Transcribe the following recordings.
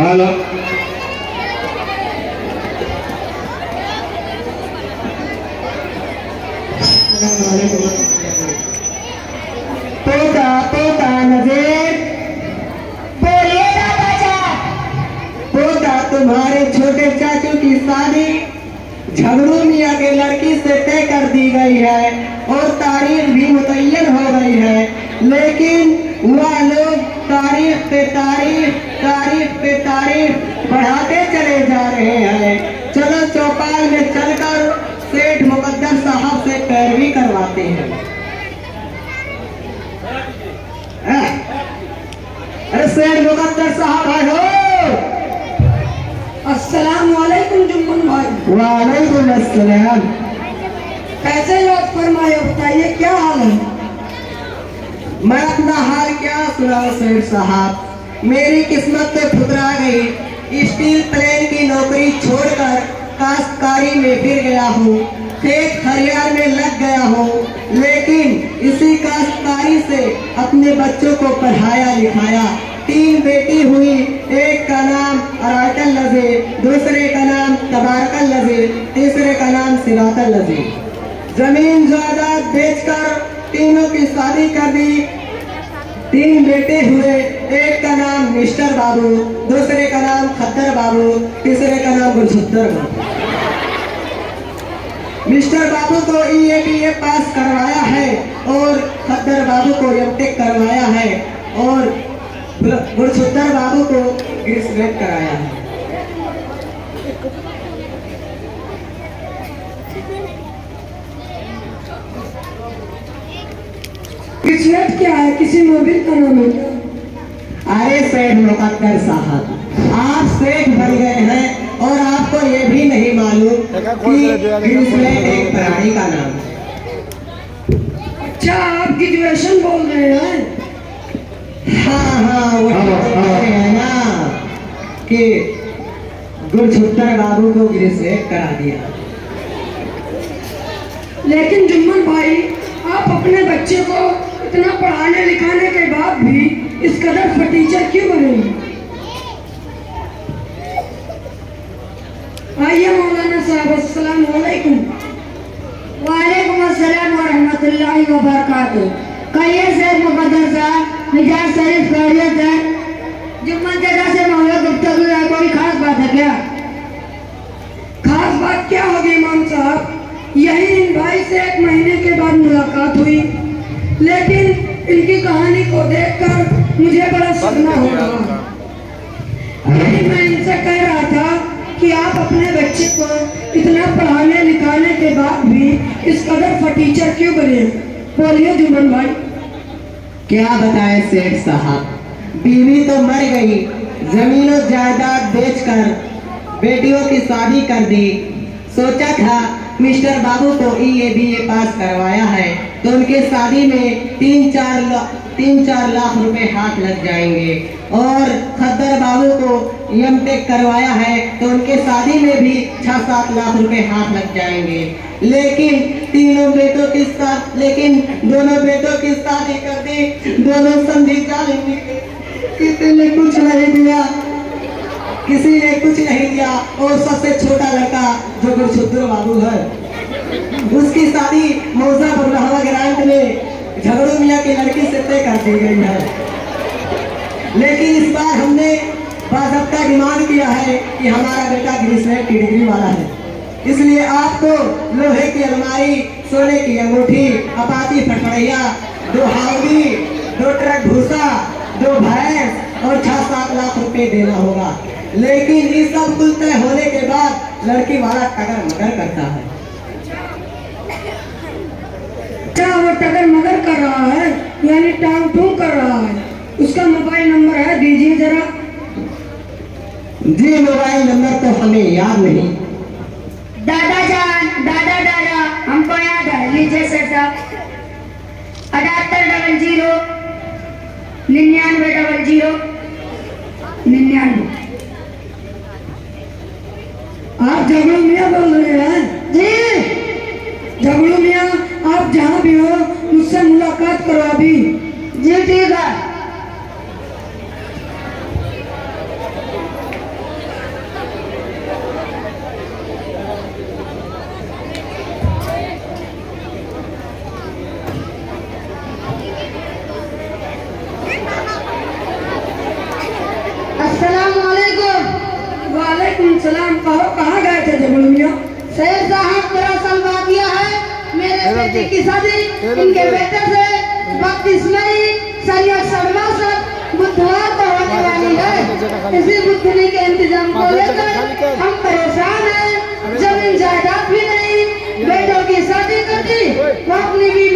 Hello. तोता तोता नज़र। बोलिए जान तोता तुम्हारे छोटे चाचू की शादी झगड़ू मियाँ के लड़की से तय कर दी गई है और तारीख भी मुतयन हो गई है। लेकिन वह लोग तारीख पे तारीख तारीख पे तारीफ़ बढ़ाते चले जा रहे हैं। चलो चौपाल में चलकर सेठ मुकद्दर साहब से पैरवी करवाते हैं। अरे सेठ मुकद्दर साहब आए हो। अस्सलाम वालेकुम जुम्मन भाई। वालेकुम अस्सलाम। कैसे याद फरमाए बताइए क्या हाल है? मैं अपना हाल क्या सुना सेठ साहब? मेरी किस्मत तो ठुकरा गई। स्टील प्लेन की नौकरी छोड़कर काश्तकारी में फिर गया हूँ। खेत खलियान में लग गया हूँ। लेकिन इसी काश्तकारी से अपने बच्चों को पढ़ाया लिखाया। तीन बेटी हुई, एक का नाम अराटल लजे, दूसरे का नाम तबारकल लजे, तीसरे का नाम सिरातल लजे। ज़मीन जायदाद बेचकर तीनों की शादी कर दी। तीन बेटे हुए एक का नाम मिस्टर बाबू दूसरे का नाम खद्दर बाबू तीसरे का नाम गुलछुत्तर बाबू। मिस्टर बाबू को ई पास करवाया है और खद्दर बाबू को एमटेक करवाया है और गुलछुत्तर बाबू को ग्रेजुएट कराया है। क्या है? किसी मोबिल का नाम है? क्या अरे मुकद्दर साहब आप सेठ बन गए हैं और आपको ये भी नहीं मालूम कि ग्रेजुएट एक प्राणी का नाम है। अच्छा आप ग्रेजुएशन बोल रहे हैं? हाँ हाँ वो कह रहे हैं ना कि गुरछुत्तर बाबू को ग्रेजुएट करा दिया। लेकिन जुम्मन भाई आप अपने बच्चे को इतना पढ़ाने लिखाने के बाद भी इस कदर फटीचर क्यों बने? आइए मौलाना साहब अस्सलाम वालेकुम वालेकुम अस्सलाम व रहमतुल्लाहि व बरकातहू कहिए सैयद मुकद्दर साहब मिजाज शरीफ खैरियत है जुम्मन जगह से मौला गुफ्तगू है कोई खास बात है क्या खास बात क्या होगी इमाम साहब यही इन भाई से एक महीने के बाद मुलाकात हुई लेकिन इनकी कहानी को देखकर मुझे बड़ा सदमा हो रहा मैं इनसे कह रहा था कि आप अपने बच्चे को इतना पढ़ाने, लिखाने के बाद भी इस कदर फटीचर क्यों बने? बोलिए जुम्मन भाई। क्या बताए सेठ साहब? बीवी तो मर गई, ज़मीन और जायदाद बेचकर बेटियों की शादी कर दी। सोचा था मिस्टर बाबू को ई ए बी ए पास करवाया है तो उनके शादी में तीन चार तीन चार लाख रुपए हाथ लग जाएँगे। और खद्दर बाबू को एम टेक करवाया है तो उनके शादी में भी छह सात लाख रुपए हाथ लग जाएँगे। लेकिन तीनों बेटों की साथ, लेकिन दोनों बेटों की शादी कर दोनों संधि जाली निकले किसी ने कुछ नहीं दिया। किसी ने कुछ नहीं दिया। और सबसे छोटा लड़का जो गुरशुद्र बाबू है, उसकी शादी मौजा बुरहवा ग्रांट में झगड़ू मिया की लड़की से तय कर दी गई है। लेकिन इस बार हमने बाजबता डिमांड किया है कि हमारा बेटा ग्रेजुएट की डिग्री वाला है। इसलिए आपको लोहे की अलमारी, सोने की अंगूठी अपाती फटफड़िया, दो हाउडी, दो ट्रक भूसा, दो भैंस और छह सात लाख रुपए देना होगा। लेकिन ये सब कुल तय होने के बाद लड़की वाला टगर मगर करता है। क्या वो टगर मगर कर रहा है? यानी टांग है उसका मोबाइल नंबर है दीजिए जरा। जी मोबाइल नंबर तो हमें याद नहीं। दादा जान दादा दादा हमको याद है लीजिए सर साहब अठहत्तर डबल ज़ीरो निन्यानवे डबल ज़ीरो निन्यानवे। आप झगड़ू मियाँ बोल रहे हैं? जी। झगड़ू मियाँ आप जहाँ भी हो मुझसे मुलाकात करो अभी जी ठीक है अस्सलाम वालेकुम वालेकुम सलाम कहो कहाँ गए थे जबलू मियाँ सैयद साहब दरअसल बात यह है मेरे बेटे की शादी इनके बेटे से वक्त इसमई सैयद शर्मा से बुधवार को होने वाली है इसी बुद्धनी के इंतज़ाम को लेकर हम परेशान हैं ज़मीन जायदाद भी नहीं बेटों की शादी कर दी वो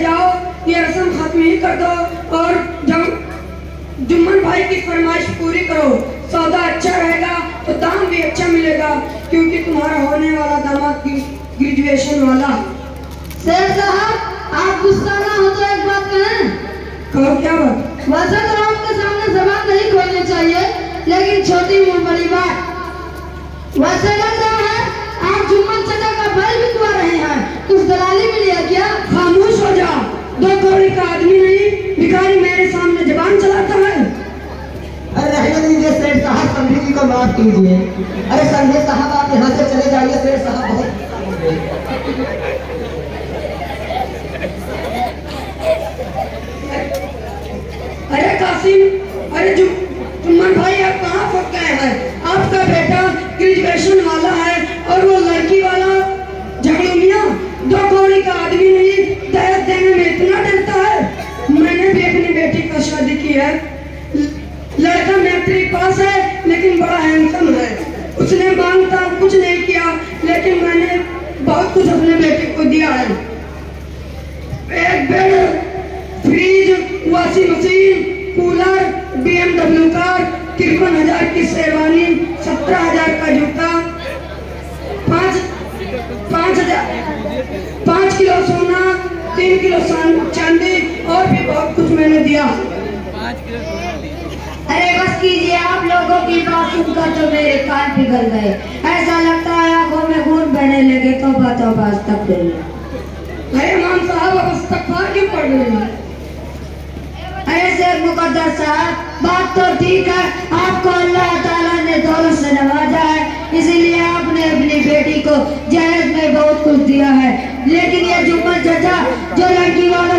जाओ ये रस्म खत्म ही कर दो और जब जुम्मन भाई की फरमाइश पूरी करो। सौदा अच्छा रहेगा तो दाम भी अच्छा मिलेगा क्योंकि तुम्हारा होने वाला दामाद ग्रेजुएशन वाला। शेर साहब आप गुस्सा ना हो तो एक बात कहें। कहो क्या बात? वैसे तो आपके सामने जबान नहीं खोलनी चाहिए लेकिन छोटी बड़ी बात। वैसे लग रहा है आप जुम्मन चचा का बैल बिकवा रहे हैं। कुछ दलाली मिली है क्या? खामोश दो कौड़ी का आदमी नहीं भिखारी मेरे सामने जबान चलाता है। अरे रहने दीजिए सेठ साहब संधि जी को माफ़ कीजिए। अरे संधि साहब आप यहाँ से चले जाइए सेठ साहब बहुत अरे कासिम अरे जुम जुम्मन भाई आप कहाँ फंस गए हैं? आपका बेटा ग्रेजुएशन वाला है और वो बेटी का शादी की है। लड़का मैट्रिक पास है, लेकिन बड़ा हैंडसम है। उसने माँगता, कुछ नहीं किया, लेकिन मैंने बहुत कुछ अपने बेटे को दिया है। एक bed fridge washing machine cooler BMW car तिरपन हज़ार की शेरवानी, सत्रह हज़ार का जूता, पाँच पाँच हज़ार, पाँच किलो सोना तीन किलो चांदी और भी बहुत कुछ मैंने दिया। अरे बस कीजिए आप लोगों की बात सुनकर तो मेरे कान पिघल गए। ऐसा लगता है आँखों में खून बहने लगे तो बातों आज तक अरे मान साहब अब तक क्यों पढ़ रहे हैं? अरे शेख मुकदर साहब बात तो ठीक है। आपको अल्लाह ताला ने दौलत से नवाजा है। इसीलिए आपने अपनी बेटी को जहेज में बहुत कुछ दिया है। लेकिन ये जुम्मन चाचा जो लड़की वालों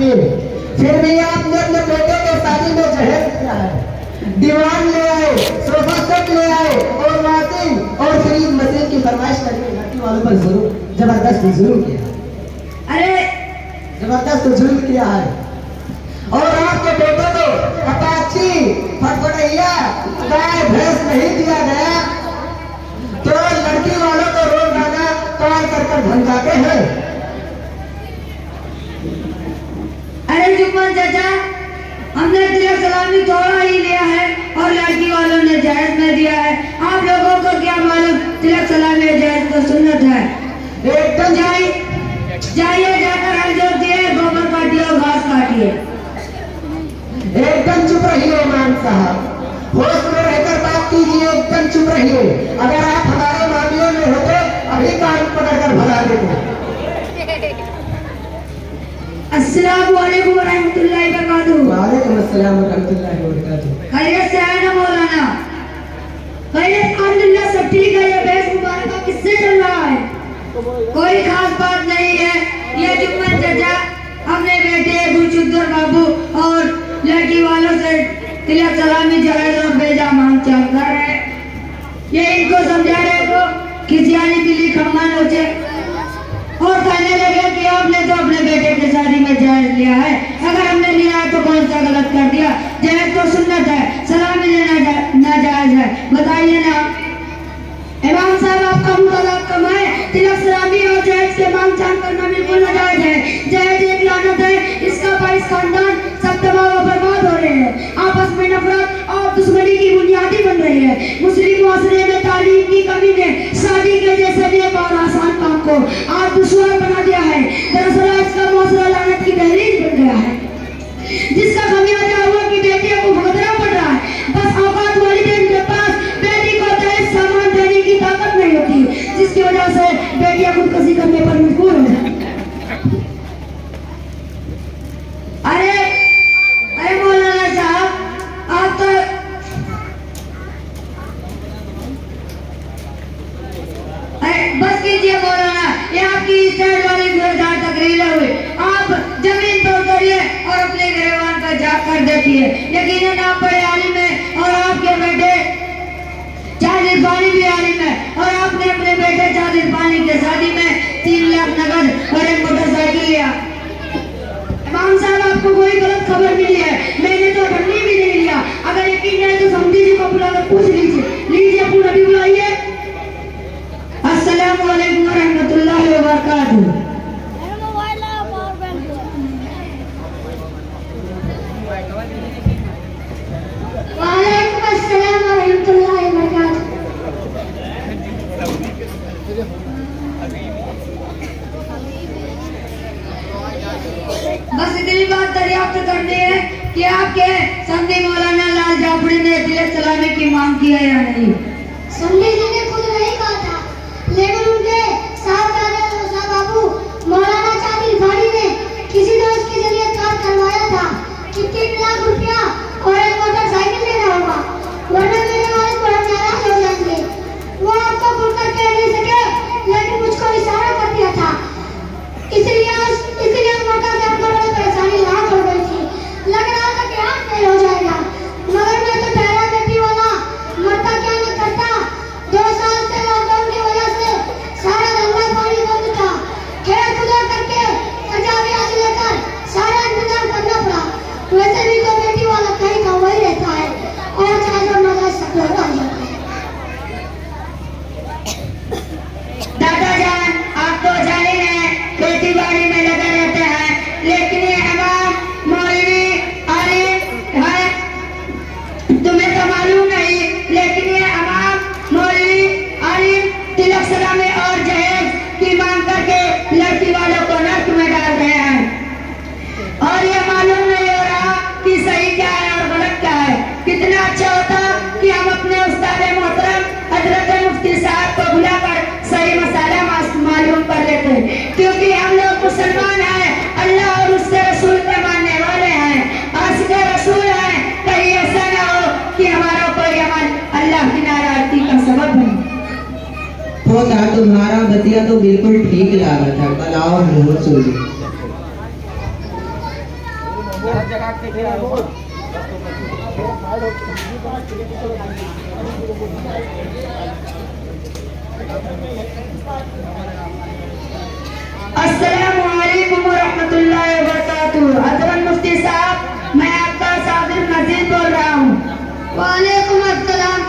आदमी। फिर भी आपने अपने बेटे के शादी में जहेज लिया है। दीवान ले आए सोफा सेट ले आए और वॉशिंग और फ्रीज मशीन की फरमाइश करके लड़की वालों पर ज़रूर ज़बरदस्त जुल्म किया अरे! ज़बरदस्त जुल्म किया है। और आपके बेटे को अपाची फटफटैया गाय भैंस नहीं दिया गया। तो लड़की वालों को रोज़ाना कॉल कर धमकाते हैं अरे जुम्मन चाचा हमने तिलक सलामी थोड़ा ही लिया है और लड़की वालों ने जहेज में दिया है। आप लोगों को क्या मालूम तिलक सलामी जहेज तो सुन्नत है। एकदम। जाइए जाइए जाकर हल जोतिए गोबर काटिए और घास काटिए एकदम चुप रहिए इमाम साहब। होश में रहकर बात कीजिए एकदम चुप रहिए। अगर आप हमारे मामले में होते अभी कान पकड़ कर भगा देते। अस्सलाम वालेकुम रहमतुल्लाहि व बरकातहू वालेकुम अस्सलाम वरहमतुल्लाहि वबरकातुहू खैरियत से है ना मौलाना खैरियत अल्हम्दुलिल्लाह सब ठीक है ये बेस मुबारक किससे चल रहा है कोई खास बात नहीं है ये जुम्मन चाचा अपने बेटे गुरचुद्दर बाबू और लड़की वालों से तिलक सलामी जहेज और बेजा मांग कर रहे ये इनको समझा रहे को खिसियानी के लिए खम्मा नोचे और कहने लगे कि आपने तो अपने बेटे की शादी में जायज़ लिया है। अगर हमने लिया है तो कौन सा गलत कर दिया? जायज़ तो सुन्नत है, सलामी लेना नाजायज है। बताइए ना इमाम साहब आपका मुतालाब कम है। तिलक सलामी और जहेज के मांग चांग करना बिल्कुल नाजायज है। जहेज एक लानत है, इसका बाईस खानदान सब तबाह बर्बाद हो रहे हैं। आपस में नफरत और दुश्मनी की बुनियादी बन रही है। मुस्लिम मुआसरे में तालीम की कमी ने शादी के जैसे आसान काम को आज दुश्मन बना दिया है। दरअसल आज का मौसम लानत की दहलीज बन गया है। जिसका खमियाजा हुआ कि बेटियों को भुगतना पड़ रहा है। बस औकात वालिदैन के पास बेटी को दहेज सामान देने की ताकत नहीं होती, जिसकी वजह से बेटियाँ खुदकुशी करने पर मजबूर हो जाती अरे अरे मौलाना साहब आप तो अरे बस कीजिए मौलाना ये आपकी स्टैंड वाली जोरदार तकरीर हुई आप ज़मीन पर उतरिए और अपने गिरवान पर जाकर देखिए यकीनन आप बड़े आलिम हैं और आपके बेटे चादिर पानी भी आलिम है और आपने अपने बेटे चादिर पानी के शादी में तीन लाख नगद और एक मोटरसाइकिल लिया इमाम साहब आपको कोई गलत खबर मिली है मैंने तो बन्नी भी नहीं लिया अगर यकीन नहीं तो समझी पूछ लीजिए लीजिए पूरा भी बुलाइए अस्सलाम वालेकुम व बरकातहू व रहमतुल्लाहि बस इतनी बात दरियाफ्त करनी कि आपके संधि मौलाना लाल जाफरी ने तिलक चलाने की मांग की है या नहीं? संजय जी ने खुद नहीं कहा था। लेकिन उनके साथ वाले रोजा बाबू, मौलाना चादिर भारी ने किसी दोस्त के ज़रिए कार करवाया था कि तीन लाख रुपया और एक मोटरसाइकिल देना होगा। वरना मेरे वाले बड़ा नाराज़ हो जाएँगे। वो आपको खुलकर कह नहीं सके, लेकिन मुझको इशारा कर दिया था। इसलिए होता तुम्हारा बतिया तो बिल्कुल ठीक सुनी अस्सलाम वरहमतुल्लाहि वबरकातुहू। हज़रत मुफ्ती साहब मैं आपका साबिर नजीर बोल रहा हूँ। वालेकुम अस्सलाम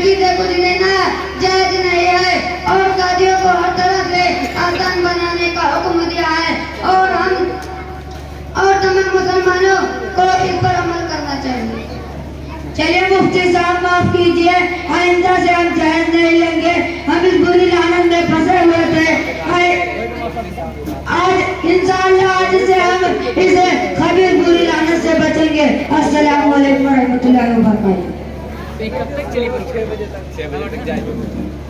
लड़की से कुछ लेना जायज़ नहीं है। और शादियों को हर तरह से आसान बनाने का हुक्म दिया है। और हम, और तमाम मुसलमानों को इस पर अमल करना चाहिए। चलिए मुफ्ती साहब, माफ़ कीजिए। आइंदा से हम जायज़ नहीं लेंगे। हम इस बुरी लानत में फंसे हुए थे। आज इंशाअल्लाह आज से हम इस खबीर बुरी लानत से बचेंगे। अस्सलाम वालेकुम रहमतुल्लाहि कब तक चली छह बजे तक। छः बजे तक जाएँगे।